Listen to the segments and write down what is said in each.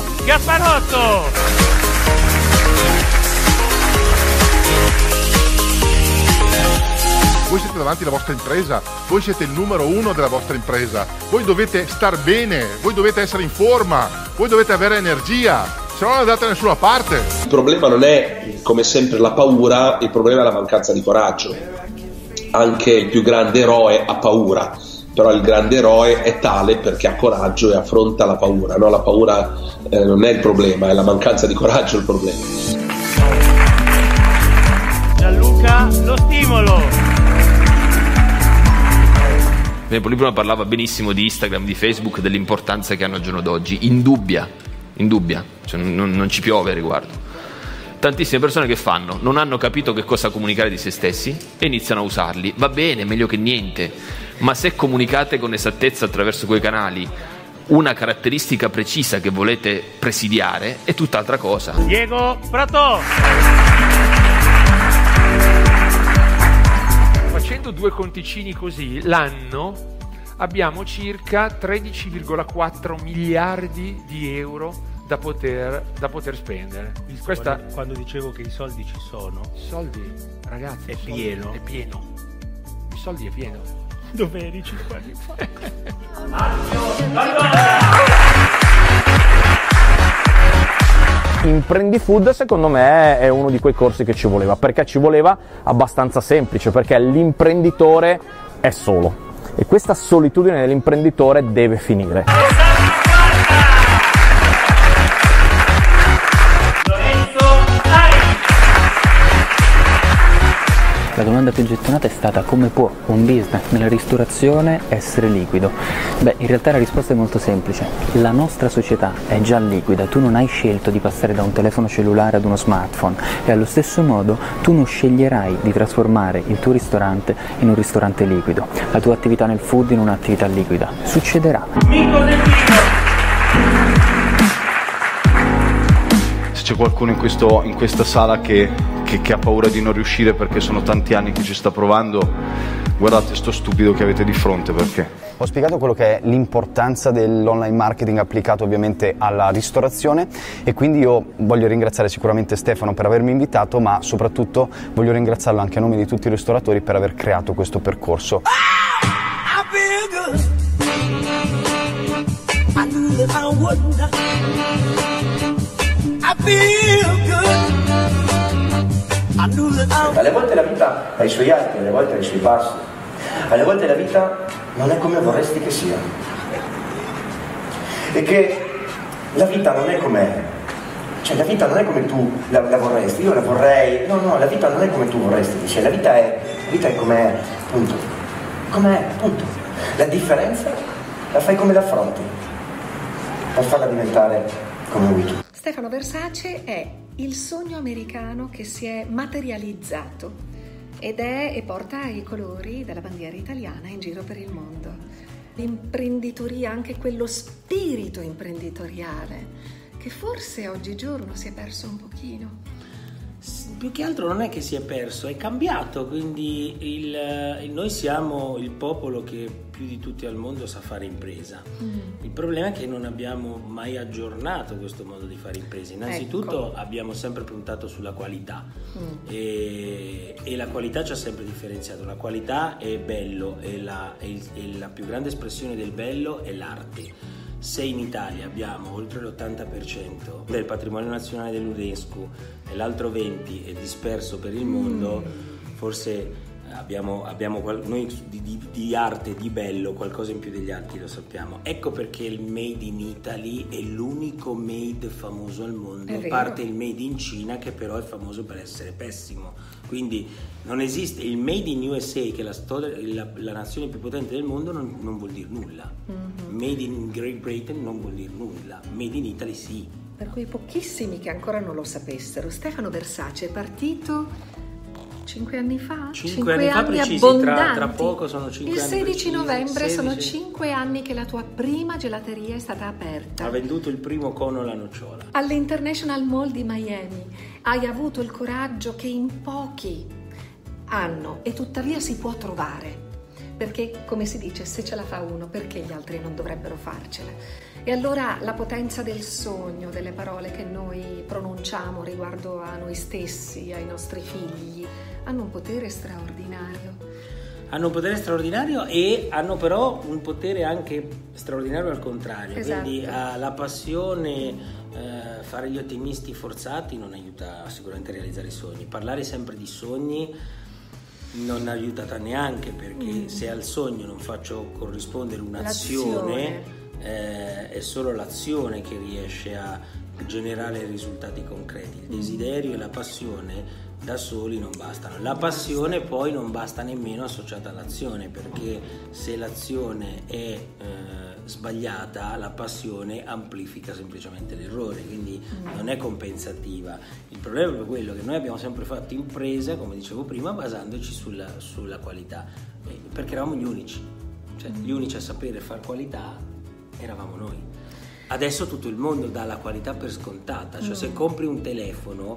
Mario Gasparotto. voi siete davanti alla vostra impresa, voi siete il numero uno della vostra impresa, voi dovete star bene, voi dovete essere in forma, voi dovete avere energia, se no non andate da nessuna parte. Il problema non è come sempre la paura, il problema è la mancanza di coraggio. Anche il più grande eroe ha paura però il grande eroe è tale perché ha coraggio e affronta la paura. No? La paura eh, non è il problema, è la mancanza di coraggio il problema. Gianluca, lo stimolo! Lui prima parlava benissimo di Instagram, di Facebook, dell'importanza che hanno al giorno d'oggi, indubbia, indubbia, cioè non, non ci piove a riguardo. Tantissime persone che fanno? Non hanno capito che cosa comunicare di se stessi e iniziano a usarli. Va bene, meglio che niente, ma se comunicate con esattezza attraverso quei canali una caratteristica precisa che volete presidiare, è tutt'altra cosa. Diego, pronto? Facendo due conticini così, l'anno abbiamo circa 13,4 miliardi di euro da poter, da poter spendere. Questa... Quando, quando, dicevo che i soldi ci sono, I soldi, ragazzi, è pieno. È pieno. I soldi è pieno. Dove eri cinque anni fa? Imprendifood secondo me è uno di quei corsi che ci voleva, perché ci voleva abbastanza semplice, perché l'imprenditore è solo e questa solitudine dell'imprenditore deve finire. La domanda più gettonata è stata come può un business nella ristorazione essere liquido? Beh, in realtà la risposta è molto semplice. La nostra società è già liquida, tu non hai scelto di passare da un telefono cellulare ad uno smartphone e allo stesso modo tu non sceglierai di trasformare il tuo ristorante in un ristorante liquido, la tua attività nel food in un'attività liquida. Succederà. Se c'è qualcuno in, questo, in questa sala che che, che, ha paura di non riuscire perché sono tanti anni che ci sta provando, guardate sto stupido che avete di fronte perché. Ho spiegato quello che è l'importanza dell'online marketing applicato ovviamente alla ristorazione e quindi io voglio ringraziare sicuramente Stefano per avermi invitato, ma soprattutto voglio ringraziarlo anche a nome di tutti i ristoratori per aver creato questo percorso. Alle volte la vita ha i suoi alti, alle volte ha i suoi bassi. Alle volte la vita non è come vorresti che sia. E che la vita non è come... Cioè la vita non è come tu la, la, vorresti, io la vorrei... No, no, la vita non è come tu vorresti sia, la vita è, la vita è com'è, punto. Com'è, punto. La differenza la fai come l'affronti, per farla diventare come vuoi tu. Stefano Versace è il sogno americano che si è materializzato ed è e porta i colori della bandiera italiana in giro per il mondo. L'imprenditoria, anche quello spirito imprenditoriale che forse oggigiorno si è perso un pochino più che altro non è che si è perso, è cambiato, quindi il, il, noi siamo il popolo che più di tutti al mondo sa fare impresa. Mm. Il problema è che non abbiamo mai aggiornato questo modo di fare impresa. Innanzitutto ecco. abbiamo sempre puntato sulla qualità mm. e, e, la qualità ci ha sempre differenziato. La qualità è bello e la, la più grande espressione del bello è l'arte se in Italia abbiamo oltre l'80% del patrimonio nazionale dell'UNESCO e l'altro 20% è disperso per il mondo, mm. forse abbiamo, abbiamo noi di, di, di, arte, di bello, qualcosa in più degli altri lo sappiamo. Ecco perché il Made in Italy è l'unico made famoso al mondo, a parte il Made in Cina che però è famoso per essere pessimo. Quindi non esiste il Made in USA, che è la, storia, la, la nazione più potente del mondo, non, non vuol dire nulla. Mm-hmm. Made in Great Britain non vuol dire nulla. Made in Italy sì. Per quei pochissimi che ancora non lo sapessero, Stefano Versace è partito cinque anni fa? Cinque, anni, anni fa precisi, tra, tra, poco sono cinque Il anni. Il 16 precisi, novembre 16. sono cinque anni che la tua prima gelateria è stata aperta. Ha venduto il primo cono alla nocciola. All'International Mall di Miami hai avuto il coraggio che in pochi hanno e tuttavia si può trovare. Perché, come si dice, se ce la fa uno, perché gli altri non dovrebbero farcela? E allora la potenza del sogno, delle parole che noi pronunciamo riguardo a noi stessi, ai nostri figli, hanno un potere straordinario. hanno un potere straordinario e hanno però un potere anche straordinario al contrario. Esatto. Quindi ah, la passione, eh, fare gli ottimisti forzati non aiuta sicuramente a realizzare i sogni. Parlare sempre di sogni non aiutata neanche perché Mm. se al sogno non faccio corrispondere un'azione, eh, è solo l'azione che riesce a generare risultati concreti. Il desiderio e la passione da soli non bastano. La passione poi non basta nemmeno associata all'azione perché se l'azione è eh, sbagliata, la passione amplifica semplicemente l'errore, quindi non è compensativa. Il problema è proprio quello che noi abbiamo sempre fatto impresa, come dicevo prima, basandoci sulla, sulla qualità, Eh, perché eravamo gli unici, cioè gli unici a sapere fare qualità eravamo noi. Adesso tutto il mondo dà la qualità per scontata, cioè se compri un telefono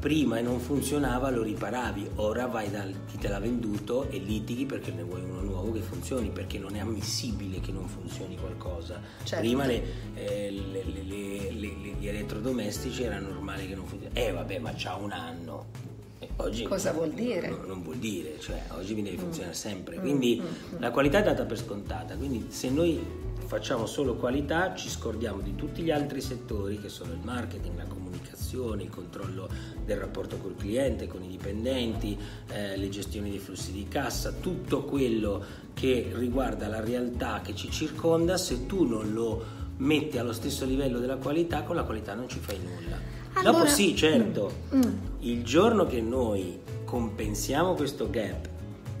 prima e non funzionava lo riparavi, ora vai dal chi te l'ha venduto e litighi perché ne vuoi uno nuovo che funzioni, perché non è ammissibile che non funzioni qualcosa. Certo. Prima le, eh, le- le- gli elettrodomestici era normale che non funzionavano. Eh vabbè ma c'ha un anno. E Oggi Cosa vuol dire? No, non vuol dire, cioè oggi mi deve funzionare sempre. Mm, Quindi mm, mm. la qualità è data per scontata. Quindi se noi facciamo solo qualità ci scordiamo di tutti gli altri settori che sono il marketing, la comunicazione, il controllo del rapporto col cliente, con i dipendenti, eh, le gestioni dei flussi di cassa, tutto quello che riguarda la realtà che ci circonda, se tu non lo metti allo stesso livello della qualità, con la qualità non ci fai nulla. Allora- Dopo sì, certo, Mm. il giorno che noi compensiamo questo gap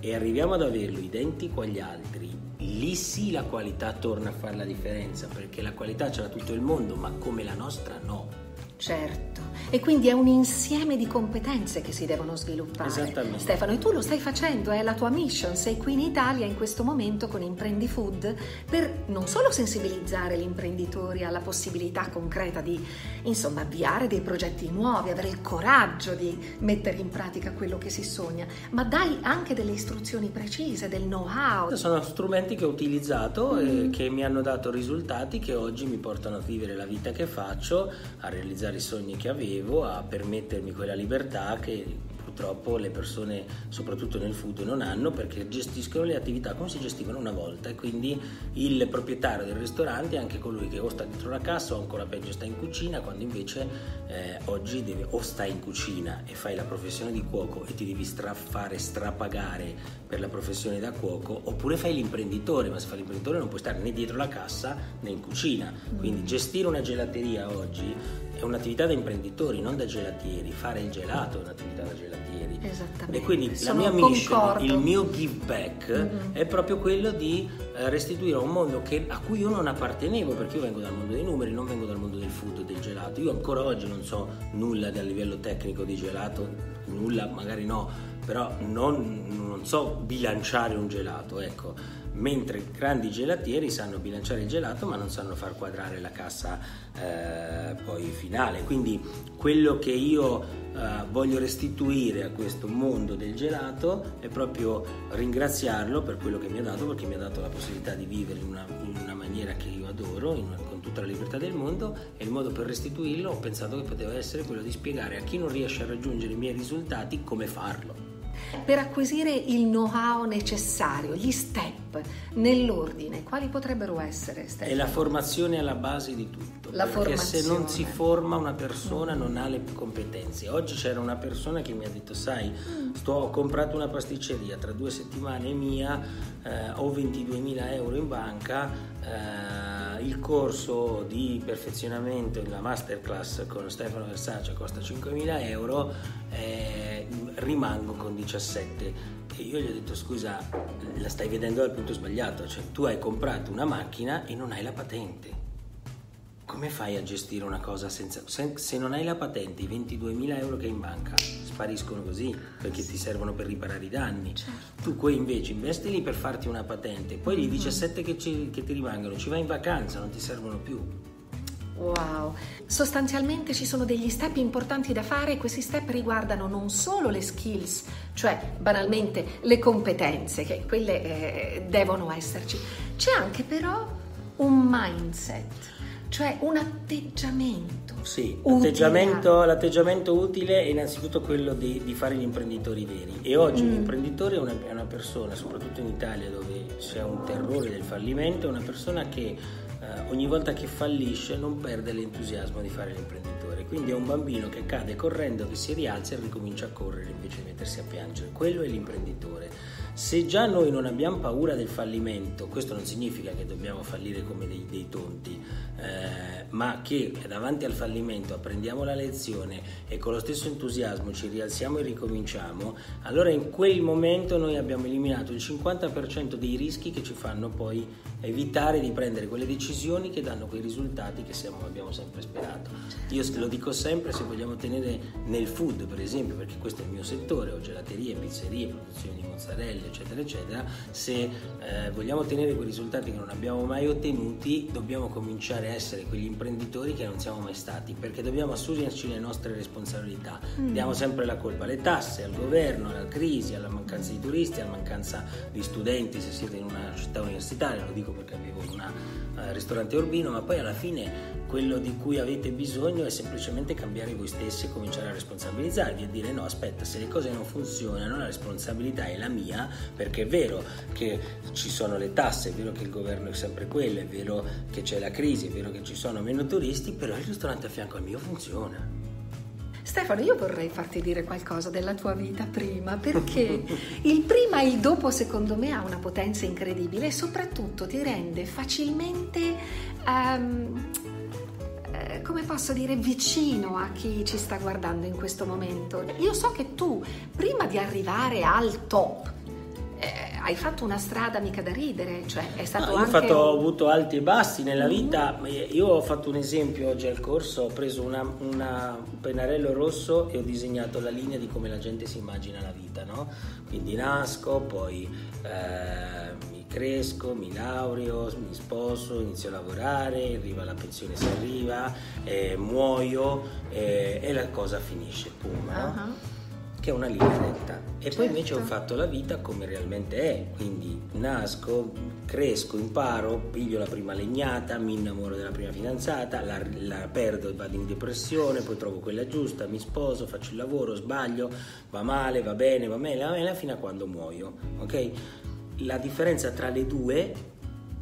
e arriviamo ad averlo identico agli altri, lì sì la qualità torna a fare la differenza, perché la qualità ce l'ha tutto il mondo, ma come la nostra no. Certo, e quindi è un insieme di competenze che si devono sviluppare. Esattamente. Stefano, e tu lo stai facendo, è la tua mission, sei qui in Italia in questo momento con Imprendi Food per non solo sensibilizzare gli imprenditori alla possibilità concreta di, insomma, avviare dei progetti nuovi, avere il coraggio di mettere in pratica quello che si sogna, ma dai anche delle istruzioni precise, del know-how. Sono strumenti che ho utilizzato e che mi hanno dato risultati che oggi mi portano a vivere la vita che faccio, a realizzare i sogni che avevo, a permettermi quella libertà che purtroppo le persone, soprattutto nel food, non hanno perché gestiscono le attività come si gestivano una volta e quindi il proprietario del ristorante è anche colui che o sta dietro la cassa o ancora peggio sta in cucina, quando invece eh, oggi deve, o stai in cucina e fai la professione di cuoco e ti devi stra- fare strapagare per la professione da cuoco, oppure fai l'imprenditore, ma se fai l'imprenditore non puoi stare né dietro la cassa né in cucina. Quindi gestire una gelateria oggi è un'attività da imprenditori, non da gelatieri. Fare il gelato è un'attività da gelatieri. Esattamente. E quindi la Sono mia mission, il mio give back Mhm. è proprio quello di eh, restituire a un mondo che- a cui io non appartenevo, perché io vengo dal mondo dei numeri, non vengo dal mondo del food del gelato. Io ancora oggi non so nulla dal livello tecnico di gelato, nulla magari no, però non, non so bilanciare un gelato, ecco. Mentre grandi gelatieri sanno bilanciare il gelato ma non sanno far quadrare la cassa eh, poi finale. Quindi quello che io eh, voglio restituire a questo mondo del gelato è proprio ringraziarlo per quello che mi ha dato, perché mi ha dato la possibilità di vivere in una, in una maniera che io adoro, una- con tutta la libertà del mondo e il modo per restituirlo ho pensato che poteva essere quello di spiegare a chi non riesce a raggiungere i miei risultati come farlo. Per acquisire il know-how necessario, gli step nell'ordine, quali potrebbero essere? È Stefano? la formazione alla base di tutto. La perché se non si formazione. forma una persona non ha le competenze. Oggi c'era una persona che mi ha detto, sai, sto, ho comprato una pasticceria, tra due settimane è mia, eh, ho 22.000 euro in banca, eh, il corso di perfezionamento, la masterclass con Stefano Versace costa 5.000 euro, eh, rimango con 17. E io gli ho detto scusa, la stai vedendo dal punto sbagliato, cioè tu hai comprato una macchina e non hai la patente. Come fai a gestire una cosa senza... Se, se non hai la patente, i 22.000 euro che hai in banca spariscono così, perché ti servono per riparare i danni. Tu poi invece investili per farti una patente, poi i 17 che, ci- che ti rimangono ci vai in vacanza, non ti servono più. Wow, sostanzialmente ci sono degli step importanti da fare e questi step riguardano non solo le skills, cioè banalmente le competenze, che quelle eh, devono esserci, c'è anche però un mindset. Cioè un atteggiamento. Sì, utile. l'atteggiamento, utile è innanzitutto quello di, di fare gli imprenditori veri e oggi un Mm. imprenditore è una, è una persona, soprattutto in Italia dove c'è un terrore del fallimento, è una persona che eh, ogni volta che fallisce non perde l'entusiasmo di fare l'imprenditore, quindi è un bambino che cade correndo, che si rialza e ricomincia a correre invece di mettersi a piangere, quello è l'imprenditore. Se già noi non abbiamo paura del fallimento, questo non significa che dobbiamo fallire come dei, dei tonti, eh, ma che davanti al fallimento apprendiamo la lezione e con lo stesso entusiasmo ci rialziamo e ricominciamo, allora in quel momento noi abbiamo eliminato il 50% dei rischi che ci fanno poi evitare di prendere quelle decisioni che danno quei risultati che siamo- abbiamo sempre sperato. Io lo dico sempre, se vogliamo tenere nel food per esempio, perché questo è il mio settore, ho gelaterie, pizzerie, produzione di mozzarella, eccetera, eccetera, se eh, vogliamo ottenere quei risultati che non abbiamo mai ottenuti, dobbiamo cominciare a essere quegli imprenditori che non siamo mai stati, perché dobbiamo assumerci le nostre responsabilità. Mm. Diamo sempre la colpa alle tasse, al governo, alla crisi, alla mancanza di turisti, alla mancanza di studenti se siete in una città universitaria, lo dico perché avevo un ristorante urbino, ma poi alla fine quello di cui avete bisogno è semplicemente cambiare voi stessi e cominciare a responsabilizzarvi e dire no, aspetta, se le cose non funzionano la responsabilità è la mia, perché è vero che ci sono le tasse, è vero che il governo è sempre quello, è vero che c'è la crisi, è vero che ci sono meno turisti, però il ristorante a fianco al mio funziona. Stefano, io vorrei farti dire qualcosa della tua vita prima, perché il prima e il dopo secondo me ha una potenza incredibile e soprattutto ti rende facilmente, eh, come posso dire, vicino a chi ci sta guardando in questo momento. Io so che tu, prima di arrivare al top, hai fatto una strada mica da ridere, cioè è stato ho, anche... fatto- ho avuto alti e bassi nella vita, ma io ho fatto un esempio oggi al corso, ho preso una- una- un pennarello rosso e ho disegnato la linea di come la gente si immagina la vita, no? Quindi nasco, poi eh, mi cresco, mi laureo, mi sposo, inizio a lavorare, arriva la pensione se arriva, eh, muoio eh, e la cosa finisce, pum, no? Ah, che è una linea retta. E poi invece ho Certo. fatto la vita come realmente è, quindi nasco, cresco, imparo, piglio la prima legnata, mi innamoro della prima fidanzata, la, la perdo e vado in depressione, poi trovo quella giusta, mi sposo, faccio il lavoro, sbaglio, va male, va bene, va bene, va bene, fino a quando muoio, ok? La differenza tra le due,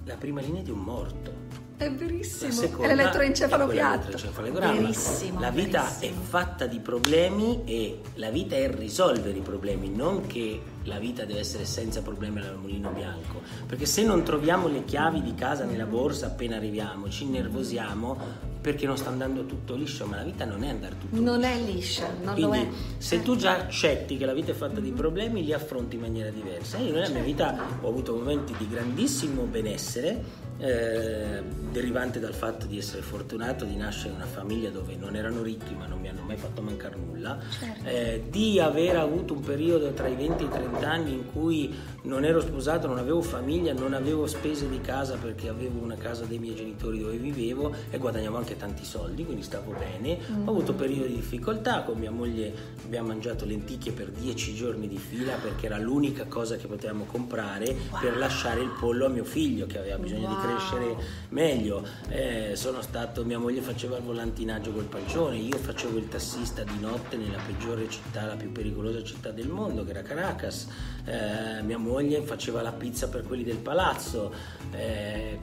la prima linea è di un morto. È verissimo, è l'elettroencefalopiatto. dell'elettroencefalogramma. Verissimo, La vita verissimo. è fatta di problemi e la vita è risolvere i problemi, non che la vita deve essere senza problemi al mulino bianco. Perché se non troviamo le chiavi di casa nella borsa appena arriviamo, ci innervosiamo perché non sta andando tutto liscio, ma la vita non è andare tutto Non è liscia, non quindi lo è. se tu già accetti che la vita è fatta di problemi, li affronti in maniera diversa. Io nella mia vita ho avuto momenti di grandissimo benessere, eh, derivante dal fatto di essere fortunato di nascere in una famiglia dove non erano ricchi ma non mi hanno mai fatto mancare nulla, Certo. eh, di aver avuto un periodo tra i 20 e i 30 anni in cui non ero sposato, non avevo famiglia, non avevo spese di casa perché avevo una casa dei miei genitori dove vivevo e guadagnavo anche tanti soldi, quindi stavo bene. Ho avuto periodi di difficoltà, con mia moglie abbiamo mangiato lenticchie per 10 giorni di fila perché era l'unica cosa che potevamo comprare per lasciare il pollo a mio figlio che aveva bisogno di Wow. crescere meglio. Eh, sono stato, mia moglie faceva il volantinaggio col pancione, io facevo il tassista di notte nella peggiore città, la più pericolosa città del mondo, che era Caracas. Eh, mia moglie faceva la pizza per quelli del palazzo. Eh,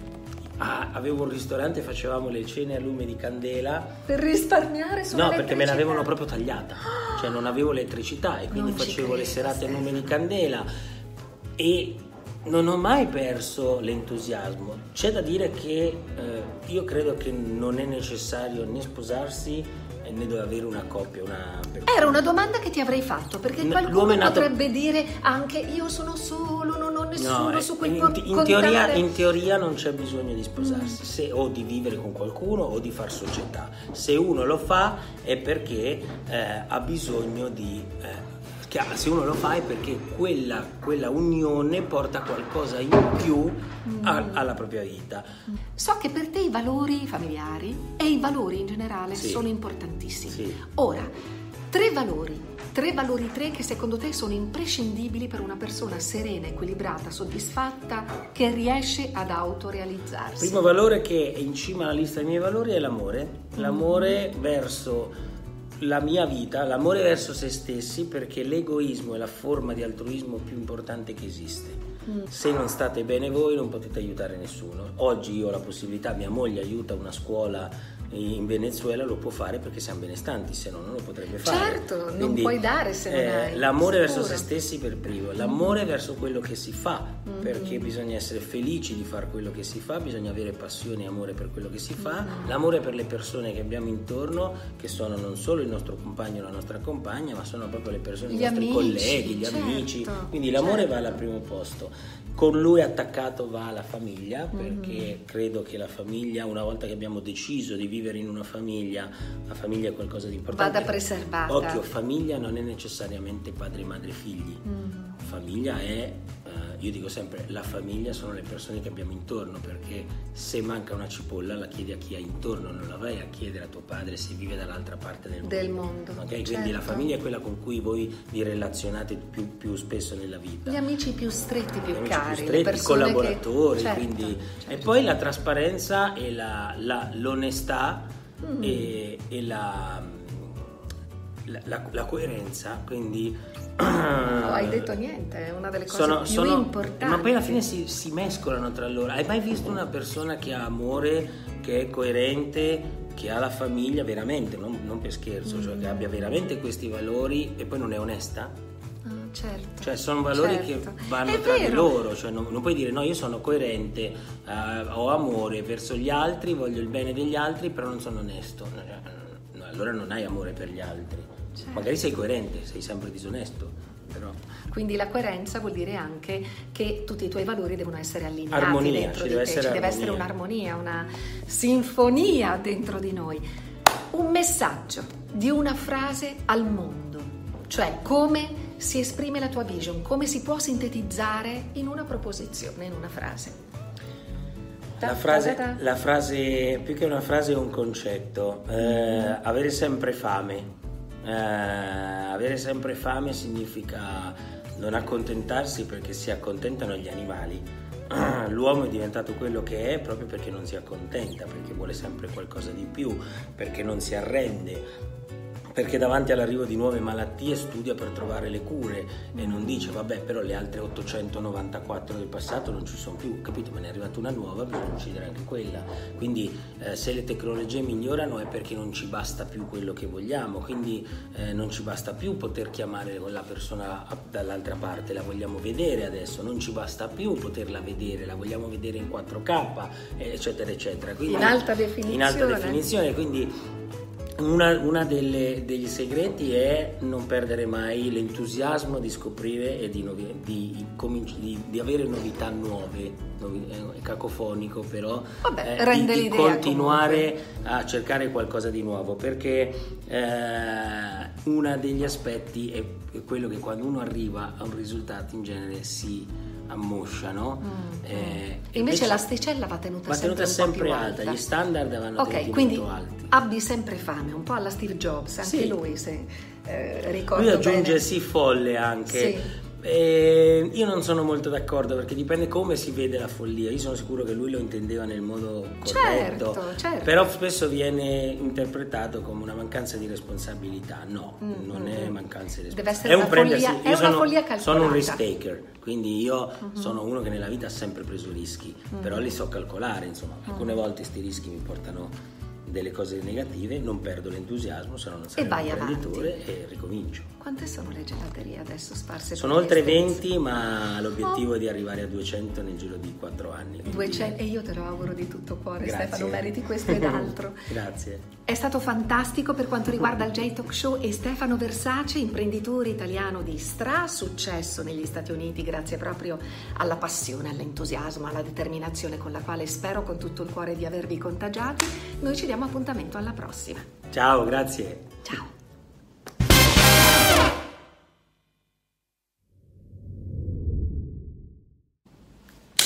ah, avevo un ristorante, facevamo le cene a lume di candela. Per risparmiare sulla No, perché me l'avevano proprio tagliata, cioè non avevo elettricità e quindi Non facevo le serate a lume di candela e non ho mai perso l'entusiasmo. C'è da dire che eh, io credo che non è necessario né sposarsi eh, né deve avere una coppia, una Era una domanda che ti avrei fatto, perché No, qualcuno nato- potrebbe dire anche io sono solo, non ho nessuno No, su eh, cui in, con- in teoria, in teoria non c'è bisogno di sposarsi Mm. se- o di vivere con qualcuno o di far società. Se uno lo fa è perché eh, ha bisogno di... eh, se uno lo fa è perché quella, quella unione porta qualcosa in più a- Mm. alla propria vita. So che per te i valori familiari e i valori in generale Sì. sono importantissimi. Sì. Ora, tre valori Tre valori tre che secondo te sono imprescindibili per una persona serena, equilibrata, soddisfatta, che riesce ad autorealizzarsi. Il primo valore che è in cima alla lista dei miei valori è l'amore. L'amore verso la mia vita, l'amore verso se stessi, perché l'egoismo è la forma di altruismo più importante che esiste. Se non state bene voi non potete aiutare nessuno. Oggi io ho la possibilità, mia moglie aiuta una scuola in Venezuela, lo può fare perché siamo benestanti, se no non lo potrebbe fare. Certo, non puoi dare se non hai, Eh, L'amore verso se stessi per primo, l'amore verso quello che si fa, Mm-hmm. perché bisogna essere felici di fare quello che si fa, bisogna avere passione e amore per quello che si fa, Mm-hmm. l'amore per le persone che abbiamo intorno, che sono non solo il nostro compagno o la nostra compagna, ma sono proprio le persone, Gli i nostri amici, colleghi, gli certo, amici. Quindi l'amore certo. va al primo posto. Con lui attaccato va la famiglia, Mm-hmm. perché credo che la famiglia, una volta che abbiamo deciso di vivere in una famiglia, la famiglia è qualcosa di importante. Vada preservata. Occhio, famiglia non è necessariamente padre, madre, figli. Mm. Famiglia è, io dico sempre, la famiglia sono le persone che abbiamo intorno, perché se manca una cipolla la chiedi a chi hai intorno, non la vai a chiedere a tuo padre se vive dall'altra parte del mondo. Del mondo, Ok? Quindi certo. la famiglia è quella con cui voi vi relazionate più, più spesso nella vita Gli amici più stretti, più gli cari, più stretti, i collaboratori, che... Certo, quindi- certo. e poi la trasparenza e la- la- l'onestà Mm. e, e la, la- la coerenza, quindi Non hai detto niente, è una delle cose sono, più sono- importanti. ma poi alla fine si, si mescolano tra loro. Hai mai visto una persona che ha amore, che è coerente, che ha la famiglia veramente, non, non per scherzo, cioè Mm. che abbia veramente questi valori e poi non è onesta? Ah, certo. Cioè sono valori Certo. che vanno È tra loro, cioè non, non puoi dire no io sono coerente, eh, ho amore verso gli altri, voglio il bene degli altri, però non sono onesto. No, allora non hai amore per gli altri. Certo. Magari sei coerente, sei sempre disonesto, però Quindi la coerenza vuol dire anche che tutti i tuoi valori devono essere allineati Armonia, dentro ci di deve te, essere ci deve essere armonia. un'armonia, una sinfonia dentro di noi. Un messaggio di una frase al mondo, cioè come si esprime la tua vision, come si può sintetizzare in una proposizione, in una frase. Ta- la frase, ta. la frase, più che una frase è un concetto, eh, avere sempre fame. Eh, avere sempre fame significa non accontentarsi perché si accontentano gli animali. L'uomo è diventato quello che è proprio perché non si accontenta, perché vuole sempre qualcosa di più, perché non si arrende, perché davanti all'arrivo di nuove malattie studia per trovare le cure e non dice vabbè però le altre 894 del passato non ci sono più, capito? Ma ne è arrivata una nuova, bisogna uccidere anche quella. Quindi eh, se le tecnologie migliorano è perché non ci basta più quello che vogliamo, quindi eh, non ci basta più poter chiamare la persona dall'altra parte, la vogliamo vedere adesso, non ci basta più poterla vedere, la vogliamo vedere in 4K, eh, eccetera, eccetera. Quindi- In alta In alta definizione. definizione, quindi una, una delle- degli segreti è non perdere mai l'entusiasmo di scoprire e di, novi- di di- di avere novità nuove, novi- è cacofonico però, Vabbè, eh, di, continuare a cercare qualcosa di nuovo perché eh, uno degli aspetti è quello che quando uno arriva a un risultato in genere si ammoscia, no? Eh, Mm, Invece l'asticella va tenuta, va tenuta sempre, sempre alta, più gli standard vanno Ok, tenuti quindi molto alti. abbi sempre fame, un po' alla Steve Jobs, anche Sì. lui se eh, ricordo Lui aggiunge bene. sì folle anche. Sì. Eh, io non sono molto d'accordo perché dipende come si vede la follia. Io sono sicuro che lui lo intendeva nel modo corretto. Certo, certo. Però spesso viene interpretato come una mancanza di responsabilità. No, Mm, non mm, è mm. mancanza di Deve responsabilità. essere una prendersi- follia- è io una sono, follia sono un risk taker, quindi io Mhm. sono uno che nella vita ha sempre preso rischi, Mm. però li so calcolare. Insomma, alcune Mm. volte questi rischi mi portano delle cose negative, non perdo l'entusiasmo, se no non vai un avanti. imprenditore e ricomincio. Quante sono le gelaterie adesso sparse? Sono oltre gli States? 20, ma l'obiettivo è di arrivare a 200 nel giro di 4 anni. quindi- 200 e io te lo auguro di tutto cuore Grazie. Stefano, meriti questo ed altro. Grazie. È stato fantastico per quanto riguarda il J-Talk Show e Stefano Versace, imprenditore italiano di stra successo negli Stati Uniti grazie proprio alla passione, all'entusiasmo, alla determinazione con la quale spero con tutto il cuore di avervi contagiati. Noi ci diamo appuntamento alla prossima. Ciao, grazie. Ciao.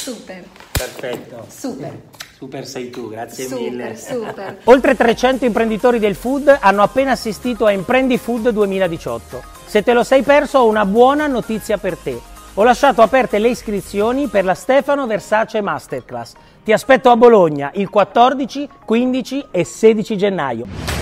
Super, Perfetto. super, Super sei tu, grazie super, mille. super. Oltre 300 imprenditori del food hanno appena assistito a Imprendi Food 2018. Se te lo sei perso ho una buona notizia per te. Ho lasciato aperte le iscrizioni per la Stefano Versace Masterclass. Ti aspetto a Bologna il 14, 15 e 16 gennaio.